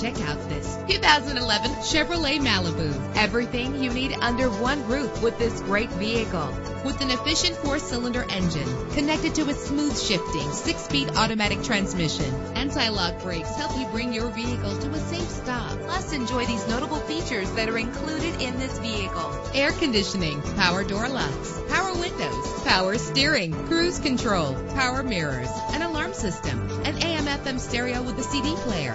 Check out this 2011 Chevrolet Malibu. Everything you need under one roof with this great vehicle. With an efficient four-cylinder engine connected to a smooth shifting six-speed automatic transmission. Anti-lock brakes help you bring your vehicle to a safe stop. Plus, enjoy these notable features that are included in this vehicle. Air conditioning, power door locks, power windows, power steering, cruise control, power mirrors, an alarm system, an AM FM stereo with a CD player.